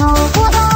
走过动